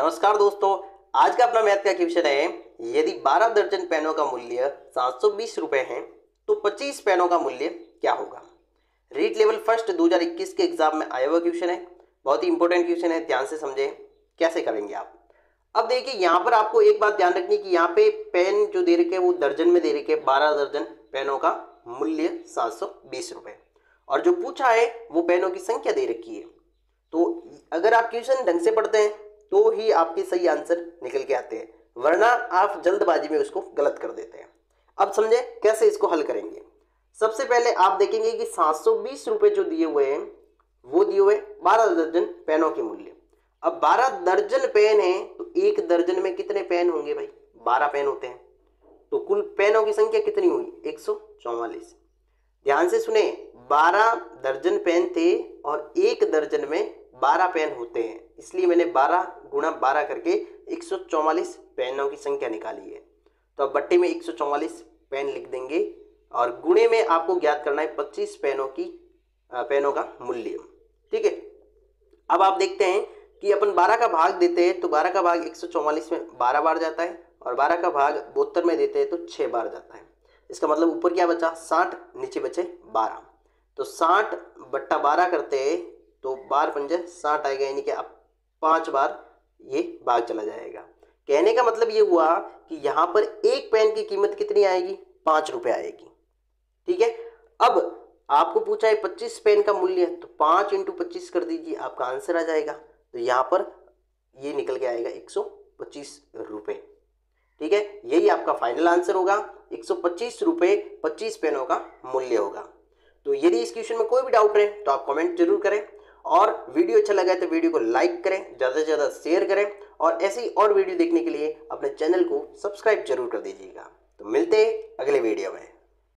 नमस्कार दोस्तों, आज का अपना मैथ का क्वेश्चन है, यदि 12 दर्जन पेनों का मूल्य सात सौ बीस रुपए है तो 25 पेनों का मूल्य क्या होगा? रीट लेवल फ़र्स्ट 2021 के एग्ज़ाम में आया हुआ क्वेश्चन है, बहुत ही इंपॉर्टेंट क्वेश्चन है, ध्यान से समझे, कैसे करेंगे आप? अब देखिए, यहाँ पर आपको एक बात ध्यान रखनी कि यहाँ पे पेन जो दे रखे वो दर्जन में दे रखे बारह दर्जन पेनों का मूल्य सात सौ बीस और जो पूछा है, वो पेनों की संख्या दे रखी है। तो अगर आप क्वेश्चन ढंग से पढ़ते हैं तो ही आपके सही आंसर निकल के आते हैं, वरना आप जल्दबाजी में उसको गलत कर देते हैं। अब समझे कैसे इसको हल करेंगे? सबसे पहले आप देखेंगे कि सात सौ बीस रुपये जो दिए हुए हैं, वो दिए हुए बारह दर्जन पेनों के मूल्य। अब बारह दर्जन पेन है तो एक दर्जन में कितने पेन होंगे भाई? बारह पेन होते हैं। तो कुल पेनों की संख्या कितनी हुई? एक सौ चौवालीस। ध्यान से सुने, बारह दर्जन पेन थे और एक दर्जन में बारह पेन होते हैं। इसलिए मैंने बारह गुणा बारह करके एक सौ चौवालीस पेनों की संख्या निकाली है। तो अब बट्टे में एक सौ चौवालीस पेन लिख देंगे और गुणे में आपको ज्ञात करना है पच्चीस पेनों की पेनों का मूल्य। ठीक है? अब आप देखते हैं कि अपन बारह का भाग देते हैं तो बारह का भाग एक सौ चौवालीस में बारह बार जाता है और बारह का भाग बहत्तर में देते हैं तो छः बार जाता है। इसका मतलब ऊपर क्या बचा? साठ, नीचे बचे बारह। तो साठ बट्टा बारह करते हैं तो बार पंजे साठ आएगा, यानी कि अब पाँच बार ये भाग चला जाएगा। कहने का मतलब ये हुआ कि यहाँ पर एक पेन की कीमत कितनी आएगी? पाँच रुपये आएगी। ठीक है? अब आपको पूछा है पच्चीस पेन का मूल्य तो पाँच इंटू पच्चीस कर दीजिए, आपका आंसर आ जाएगा। तो यहाँ पर ये निकल के आएगा एक सौ पच्चीस रुपये ठीक है? यही आपका फाइनल आंसर होगा। एक सौ पच्चीस रुपये पच्चीस पेनों का मूल्य होगा। तो यदि इस क्वेश्चन में कोई भी डाउट रहे तो आप कमेंट ज़रूर करें। और वीडियो अच्छा लगा है तो वीडियो को लाइक करें, ज़्यादा से ज़्यादा शेयर करें और ऐसी और वीडियो देखने के लिए अपने चैनल को सब्सक्राइब ज़रूर कर दीजिएगा। तो मिलते हैं अगले वीडियो में।